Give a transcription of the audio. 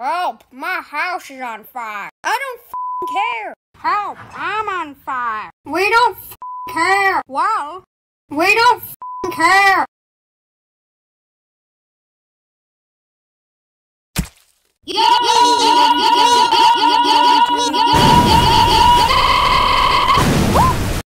Help! My house is on fire. I don't care. Help! I'm on fire. We don't care. Well, we don't care. Yeah!